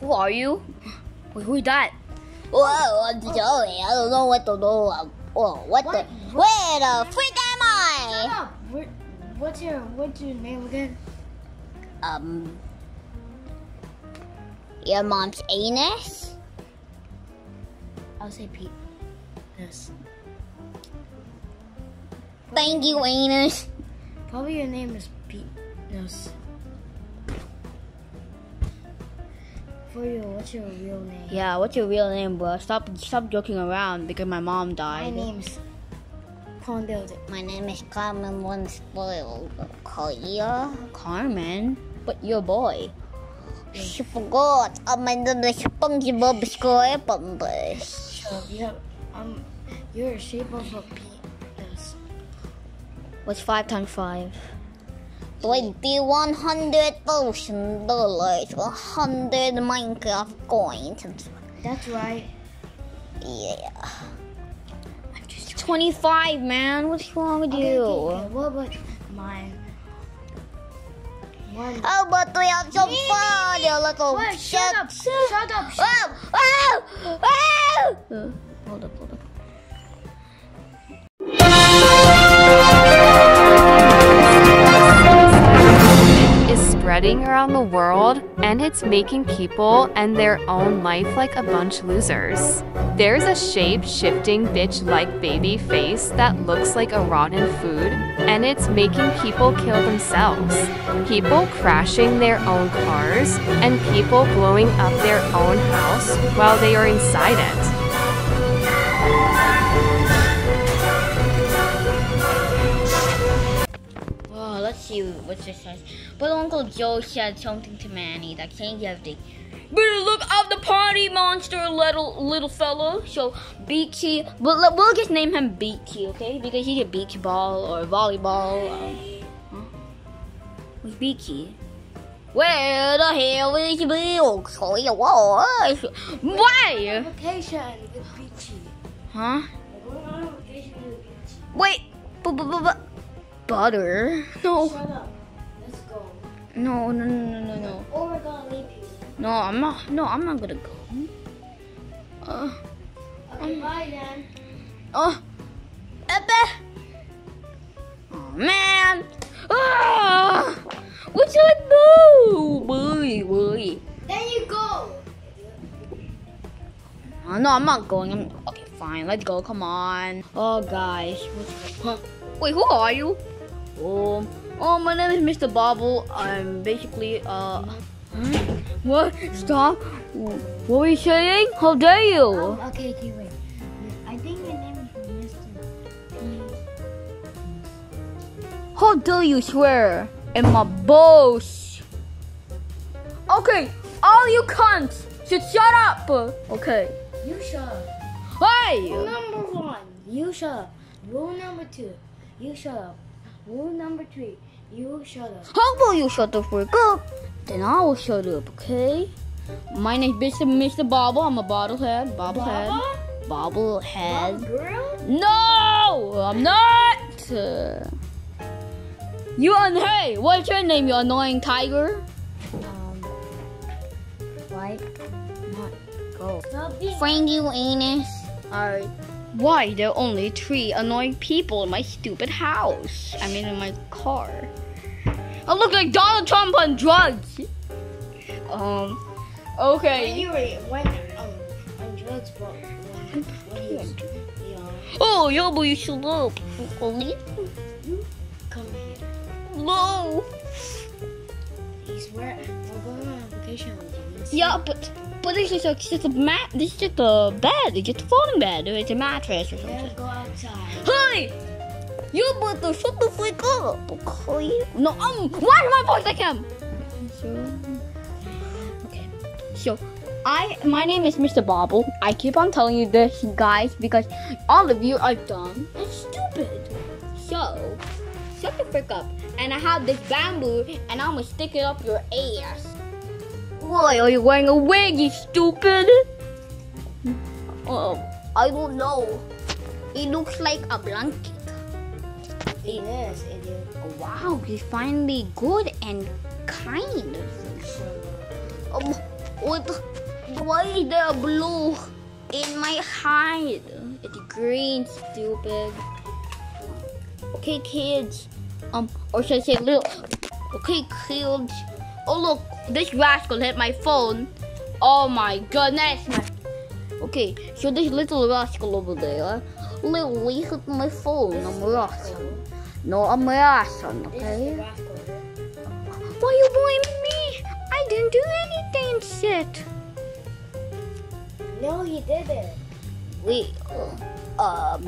Who are you? Wait, who's that? Whoa, I'm sorry. I don't know what to do. Oh, what, What? the? Where the freak am Shut I? up. Where, what's your what's your name again? Um, your mom's anus? I'll say Pete. Yes. Thank you, anus. Probably your name is Pete. Yes. For you, what's your real name? Yeah, what's your real name, bro? Stop, stop joking around because my mom died. My name's Pondale. My name is Carmen One Spoiled. Korea. Carmen, but you're a boy. She forgot. Uh, my name is SpongeBob SquarePants. So you have um, you're a shape of a. Yes. What's five times five? Twenty-one hundred thousand dollars, a hundred Minecraft coins. That's right. Yeah. Twenty-five, man. What's wrong with Okay, you? okay. What about mine? One. How about we have some fun, you little Wait, shit? shut up! Shut up! Shut Wow! Wow! Wow! Uh, hold up, hold up. Spreading around the world and it's making people and their own life like a bunch losers. There's a shape shifting bitch like baby face that looks like a rotten food and it's making people kill themselves. People crashing their own cars and people blowing up their own house while they are inside it. See what this says. But Uncle Joe said something to Manny that changed everything. Better look out the party monster, little little fella. So Beachy, we'll, we'll just name him Beachy, okay? Because he's a beach ball or volleyball. Um, huh? Who's Beachy? Where the hell is Bill? So you was. Why? Vacation with Beachy. Huh? We're going on a vacation with Beachy. Wait, bu- bu- bu- bu- butter? No, Shut up. Let's go. no, no, no, no, no, no. Or we're gonna leave you. No, I'm not. No, I'm not gonna go. Uh, Okay, bye then. oh, Epe. Oh man. Ah, what should I do? Boy, boy. Then you go. Uh, no, I'm not going. I'm okay. Fine, let's go. Come on. Oh, guys. Huh? Wait, who are you? Um. Oh, my name is Mr. Bobble. I'm basically uh. What? Stop. What were you saying? How dare you? Um, okay, okay, wait. I think your name is Mr. P. How dare you swear in my boss? Okay, all you cunts should shut up. Okay. You shut up. Hey! Rule number one, you shut up. Rule number two, you shut up. Rule number three, you shut up. How about you shut the frick up? Then I will shut up, okay? My name is Mr. Mr. Bobble. I'm a bobblehead. Bobblehead. Bobblehead. Girl? No! I'm not! Uh, You and hey, what's your name, you annoying tiger? Um, white, not Go. Stop being Friend you, anus. Alright. Why there are only three annoying people in my stupid house? I mean, in my car. I look like Donald Trump on drugs. Um. Okay. Anyway, when um on drugs, but when when he was young, Oh, yo, but you should look. Come here. No. We're going on vacation with. Yeah, but but this is a, it's just a mat. This is just a bed. It's just a falling bed. It's a mattress or Let's something. go outside. Hey, you better shut the freak up, okay? No, um, why is my voice like him? Okay, so I my name is Mr. Bobble. I keep on telling you this, guys, because all of you are dumb and stupid. So shut the frick up. And I have this bamboo, and I'm gonna stick it up your ass. Why are you wearing a wig, you stupid? Oh, I don't know. It looks like a blanket. It is, it is. Wow, he's finally good and kind. Um, What? Why is there blue in my hide? It's green, stupid. Okay, kids. Um, or should I say little? Okay, kids. Oh look, this rascal hit my phone. Oh my goodness. My... Okay, so this little rascal over there literally hit my phone. I'm rascal. No, I'm rascal, okay? Why you blaming me? I didn't do anything, shit. No, he didn't. Wait, uh, um,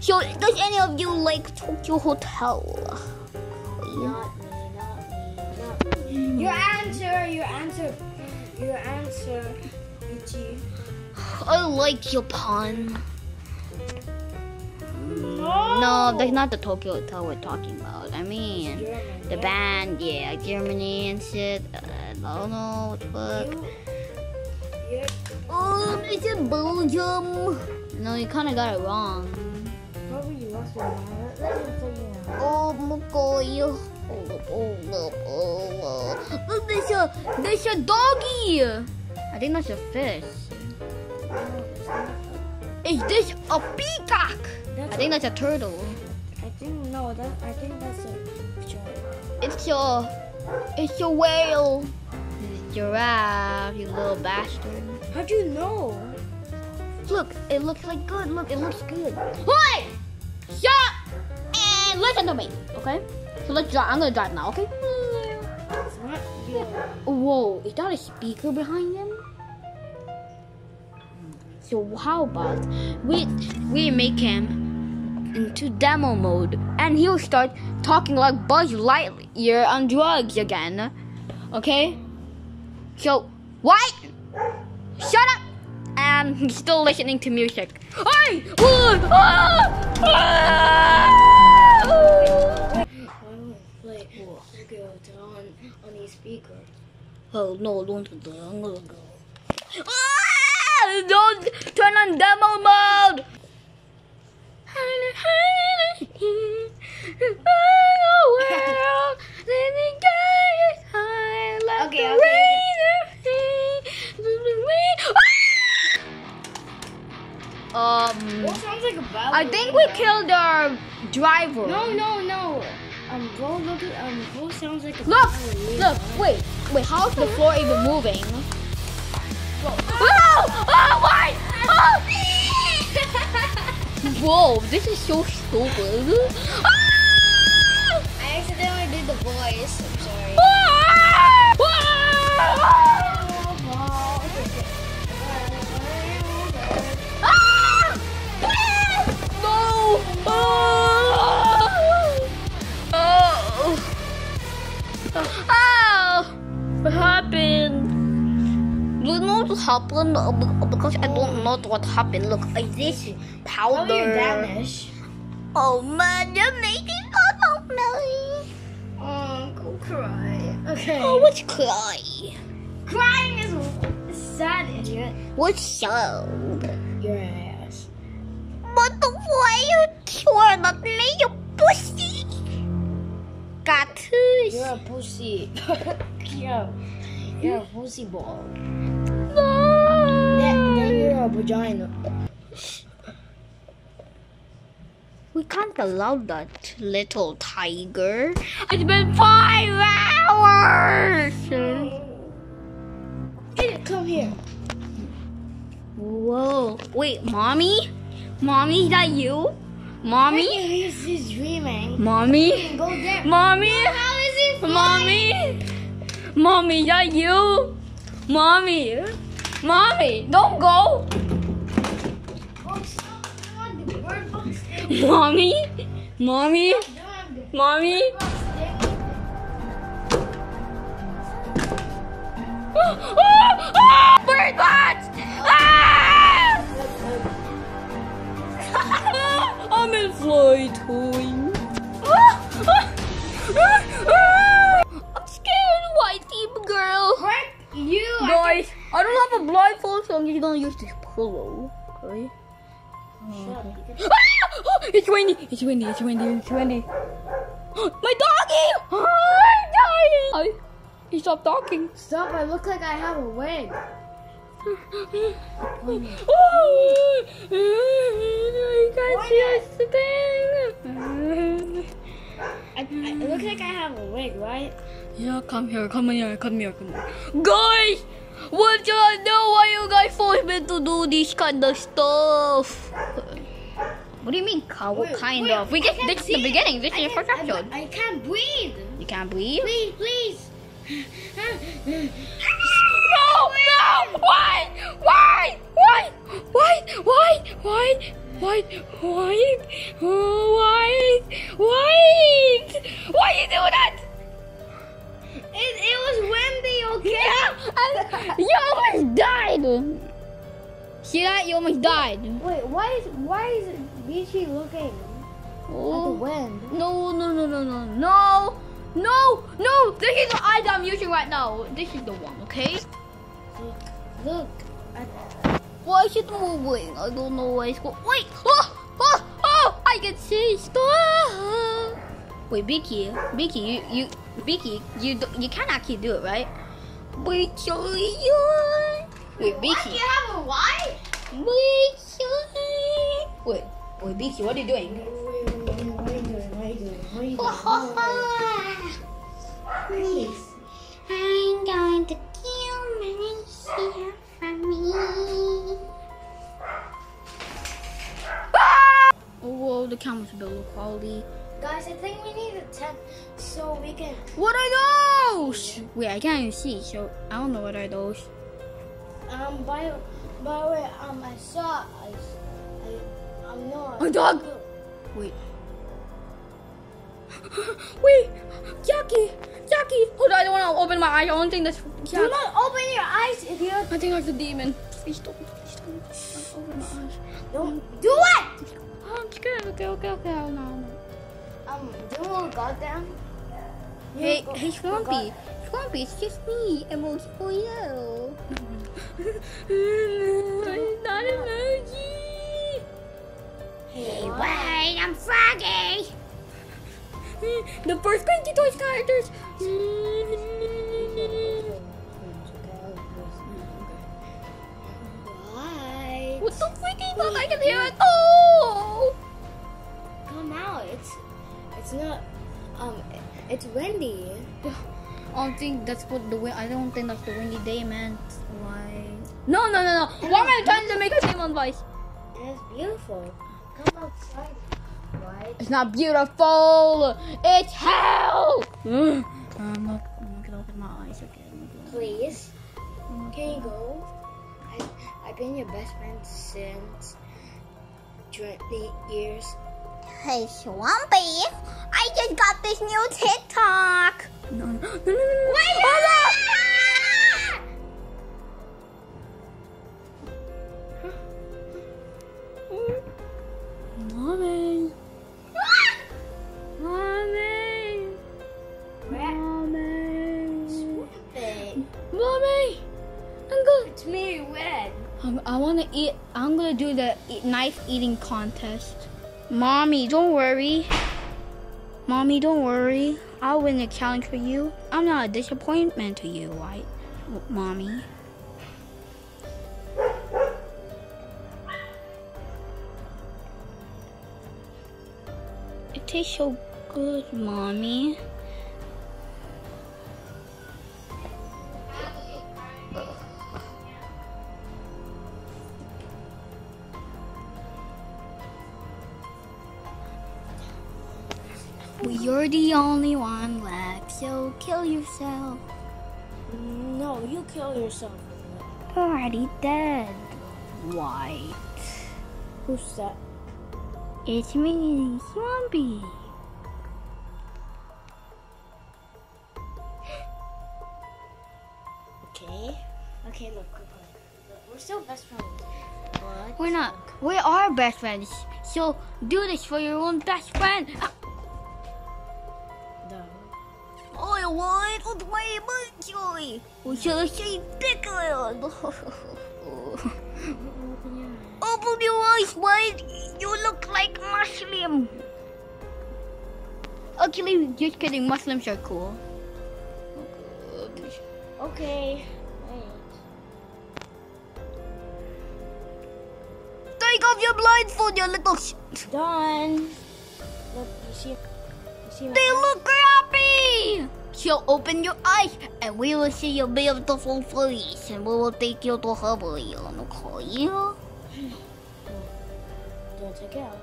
so does any of you like Tokio Hotel? Not me, not me, not me. Your answer, your answer, your answer, Ichi. I like Japan. No, that's not the Tokio Hotel we're talking about. I mean, German, the yeah? band, yeah, Germany and shit. Uh, I don't know what the fuck. Oh, it's in Belgium. No, you kind of got it wrong. Probably you lost your mind. Let me you. Oh. Hold up, hold up, hold up. There's a, there's a doggy. I think that's a fish. Is this a peacock? That's I think that's a turtle. I think no, that I think that's a shark. It's a, it's a whale. It's a giraffe, you little bastard. How'd you know? Look, it looks like good. Look, it looks good. Hey! Shut up and listen to me, okay? So let's drive. I'm gonna drive now, okay? Whoa, is that a speaker behind him? So how about we we make him into demo mode and he'll start talking like Buzz Lightyear on drugs again. Okay? So what? Shut up! He's still listening to music. Hey! On the speaker? Oh no, don't do that. I'm gonna go. Ah! Don't turn on demo mode! sounds like a? I think we killed our driver. No, no, no. Um, go look at um. Go sounds like a Look, ballerina. look, wait, wait. How's the floor even moving? Oh, oh my! Oh. Whoa, this is so stupid. Ah! I accidentally did the voice. I'm sorry. Ah! Ah! Oh! Oh! Oh! What happened? You know what happened? Uh, Because I don't know what happened. Look, I this powder. you? Oh man, you're making fun of me. Oh, go cry. Okay. Oh, what's cry? Crying is sad, idiot. What's so? Your ass. But why you sure not me, you pussy? Got You're a pussy. you're, you're a pussy ball. Then, then you're a vagina. We can't allow that little tiger. It's been five hours. Hey, come here. Whoa! Wait, mommy? Mommy, is that you? Mommy? He's, he's dreaming. Mommy? Go there. Mommy? How is it? Mommy? Mommy, is that you? Mommy? Mommy, don't go. Oh, stop. I want the bird box thing. Mommy? Mommy? I don't have the Mommy? bird box Fly toy. I'm scared, white team girl. What? You? Guys, I don't have a blindfold, so I'm just gonna use this pillow. Okay? Up. Ah! It's windy. It's windy. It's windy. It's windy. My doggy! I'm dying. I, is stop talking. Stop! I look like I have a wig. Oh, you can't see us today. I, I it looks like I have a wig, right? Yeah, come here, come here, come here, come here. Guys, what y'all know why you guys forced me to do this kind of stuff? What do you mean, Ka- what Wait, kind wait, of? We I just, this is the beginning. This I is the first can't- I- episode. I can't breathe. You can't breathe? Please, please. No! Why? Why? Why? Why? Why? Why? Why? Why? Why? Why? Why you do that? It, it was windy, okay? Yeah, you almost died. See that? You almost died. Wait, why is why is Beachy looking at the Oh. wind? No, no, no, no, no, no, no, no. This is the eyes I'm using right now. This is the one, okay? Look. Why is it moving? I don't know why it's going. Wait! Oh! Oh! Oh! I can see stuff! Wait, Vicky, Vicky, you, you, Vicky, you, do- you can actually do it, right? Wait, you, wait, Vicky, have a why? wait, wait, wait, Vicky, what are you doing? What are you doing? What are you doing? What are you doing? What are you doing? Please. Camera's a bit quality. Guys, I think we need a tent so we can. What are those? Wait, I can't even see, so I don't know what are those. Um, by by the way, um, I saw. I, I, I'm not. A dog. Wait. Wait, Jackie, Jackie. On, I don't want to open my eyes. I don't think that's. Jackie. Do not open your eyes, idiot. I think that's a demon. Please don't. Please don't. Don't open my eyes. Don't do it. Oh, I'm scared. Okay, okay, okay, あ機械受け受け受けあのあの Um, do you want to go down? Hey, hey, Swampy! Swampy, it's just me, I'm Emoji4Yo! Not a monkey. Hey, wait, I'm Froggy! the first Cringy Toys characters! What the freaking fuck? I can hear it! Oh! It's not. Um, it's windy. I don't think that's what the wind. I don't think that's the windy day meant. Why? No, no, no, no. Why am I trying to make a demon voice? It's beautiful. Come outside. Right? It's not beautiful. It's hell. I'm not. I'm not gonna open my eyes again. Please. Can you go? I, I've been your best friend since 20 years. Hey, Swampy. I just got this new TikTok. No, no, no, no, no. no. Hold on. Mommy. Mommy. Mommy. Hey, Mommy. I'm good. it's me, Red. I'm, I want to eat. I'm gonna do the eat, knife eating contest. Mommy, don't worry. Mommy, don't worry. I'll win the challenge for you. I'm not a disappointment to you, right, mommy? It tastes so good, mommy. Well, you're the only one left, so kill yourself. No, you kill yourself. Already dead. White. Who's that? It's me, Swampy. Okay. Okay, look, look, look. look we're still best friends. But We're not. We are best friends. So do this for your own best friend. Ah, 와이도 도이먼지오이 오샤시 백어요 Open your eyes wide you look like Muslim Actually just kidding Muslims are cool. Okay Take off your blindfold your little shit Done. Look you see, you see They look crappy so open your eyes and we will see your beautiful face and we will take you to Hawaii, okay? Don't take it out.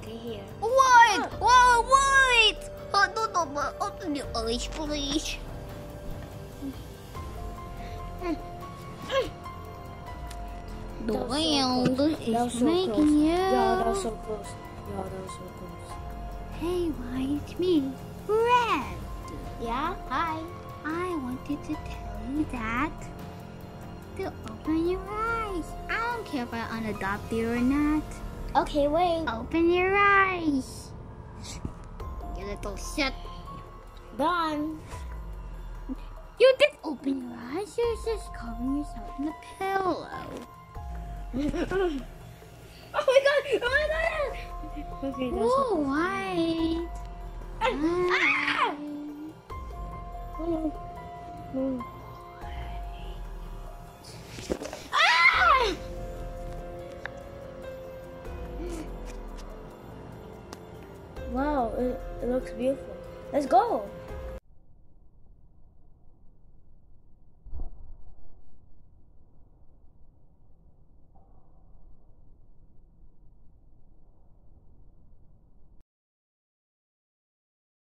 Okay, here. What? Whoa, wait! Oh, no, no, no, open your eyes, please. Hmm. The That was so close. Is so making close. you. Yeah, that was so close. Yeah, that was so close. Hey, why it's me, Red. Yeah? Hi. I wanted to tell you that to open your eyes. I don't care if I unadopt you or not. Okay, wait. Open your eyes. You little shit. Done. You didn't open your eyes. You're just covering yourself in a pillow. Oh my god! Oh my god! Okay, that's Oh, white.